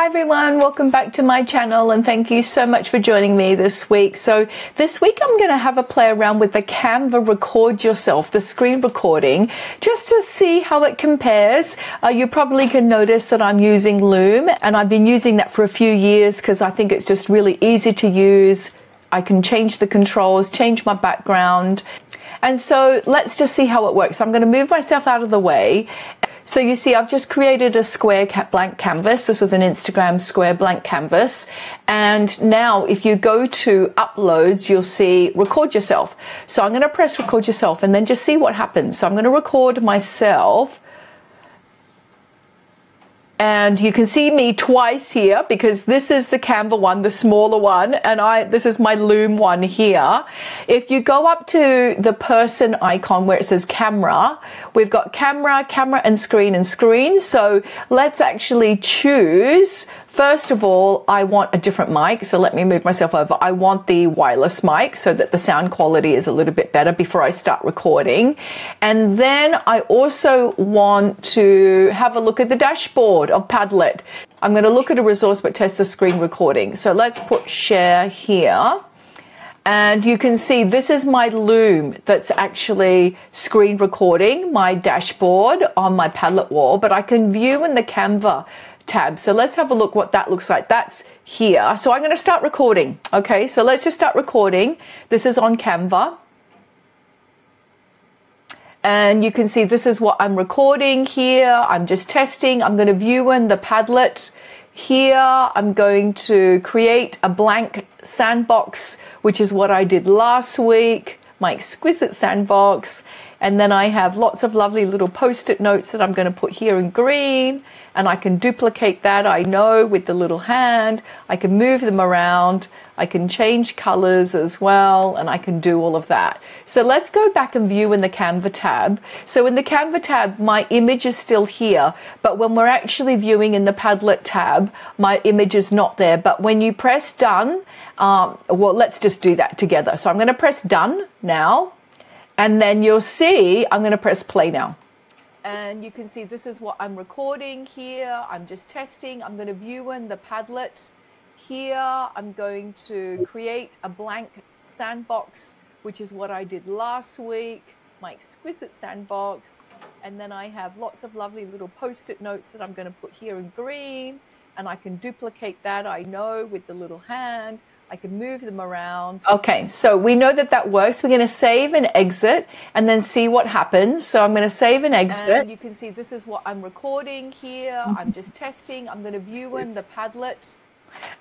Hi everyone, welcome back to my channel and thank you so much for joining me this week. So this week I'm going to have a play around with the Canva Record Yourself, the screen recording, just to see how it compares. Uh, you probably can notice that I'm using Loom and I've been using that for a few years because I think it's just really easy to use. I can change the controls, change my background. And so let's just see how it works. I'm going to move myself out of the way so you see, I've just created a square blank canvas. This was an Instagram square blank canvas. And now if you go to uploads, you'll see record yourself. So I'm going to press record yourself and then just see what happens. So I'm going to record myself and you can see me twice here because this is the Canva one, the smaller one, and I this is my Loom one here. If you go up to the person icon where it says camera, we've got camera, camera and screen and screen. So let's actually choose First of all, I want a different mic, so let me move myself over. I want the wireless mic so that the sound quality is a little bit better before I start recording. And then I also want to have a look at the dashboard of Padlet. I'm going to look at a resource but test the screen recording. So let's put share here. And you can see this is my loom that's actually screen recording my dashboard on my Padlet wall, but I can view in the Canva tab. So let's have a look what that looks like. That's here. So I'm going to start recording. Okay, so let's just start recording. This is on Canva. And you can see this is what I'm recording here. I'm just testing. I'm going to view in the Padlet. Here, I'm going to create a blank sandbox, which is what I did last week, my exquisite sandbox. And then I have lots of lovely little post-it notes that I'm going to put here in green. And I can duplicate that, I know, with the little hand. I can move them around. I can change colors as well. And I can do all of that. So let's go back and view in the Canva tab. So in the Canva tab, my image is still here. But when we're actually viewing in the Padlet tab, my image is not there. But when you press done, um, well, let's just do that together. So I'm going to press done now. And then you'll see, I'm going to press play now. And you can see this is what I'm recording here. I'm just testing. I'm going to view in the Padlet. Here, I'm going to create a blank sandbox, which is what I did last week, my exquisite sandbox. And then I have lots of lovely little post-it notes that I'm going to put here in green. And I can duplicate that, I know, with the little hand. I can move them around. Okay, so we know that that works. We're going to save and exit and then see what happens. So I'm going to save and exit. And you can see this is what I'm recording here. I'm just testing. I'm going to view in the Padlet.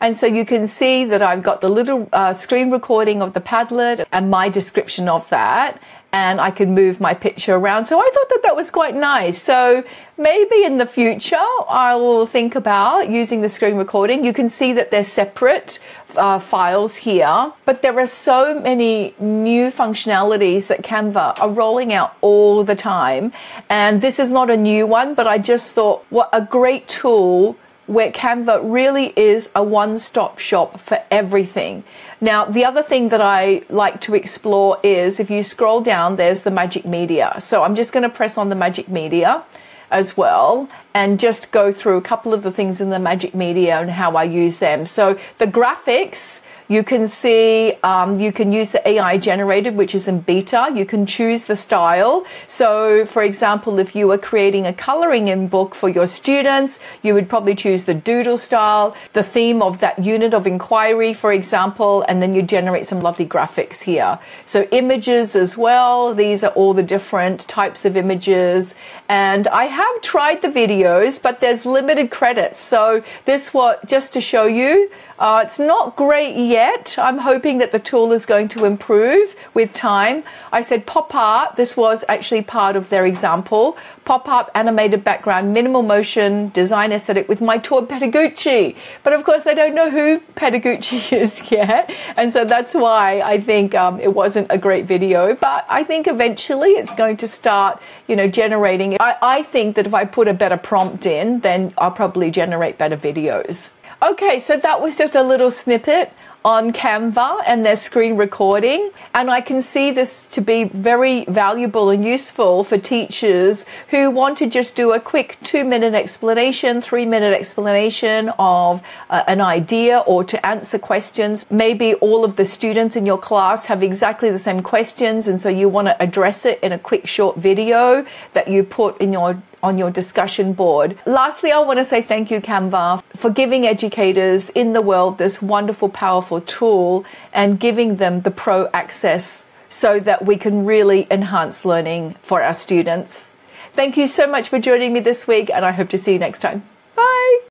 And so you can see that I've got the little uh, screen recording of the Padlet and my description of that and I can move my picture around. So I thought that that was quite nice. So maybe in the future I will think about using the screen recording. You can see that they're separate uh, files here, but there are so many new functionalities that Canva are rolling out all the time. And this is not a new one, but I just thought what a great tool where Canva really is a one-stop shop for everything. Now, the other thing that I like to explore is if you scroll down, there's the magic media. So I'm just going to press on the magic media as well and just go through a couple of the things in the magic media and how I use them. So the graphics, you can see, um, you can use the AI generated, which is in beta. You can choose the style. So, for example, if you were creating a coloring in book for your students, you would probably choose the doodle style, the theme of that unit of inquiry, for example, and then you generate some lovely graphics here. So, images as well. These are all the different types of images. And I have tried the videos, but there's limited credits. So, this what just to show you uh, it's not great yet. I'm hoping that the tool is going to improve with time. I said pop art. This was actually part of their example. Pop up, animated background, minimal motion, design aesthetic with my tour Pedaguchi. But of course, I don't know who Pedaguchi is yet. And so that's why I think um, it wasn't a great video. But I think eventually it's going to start, you know, generating. I, I think that if I put a better prompt in, then I'll probably generate better videos. Okay, so that was just a little snippet on Canva and their screen recording. And I can see this to be very valuable and useful for teachers who want to just do a quick two minute explanation, three minute explanation of uh, an idea or to answer questions. Maybe all of the students in your class have exactly the same questions. And so you want to address it in a quick short video that you put in your on your discussion board. Lastly, I want to say thank you, Canva, for giving educators in the world this wonderful, powerful tool and giving them the pro access so that we can really enhance learning for our students. Thank you so much for joining me this week, and I hope to see you next time.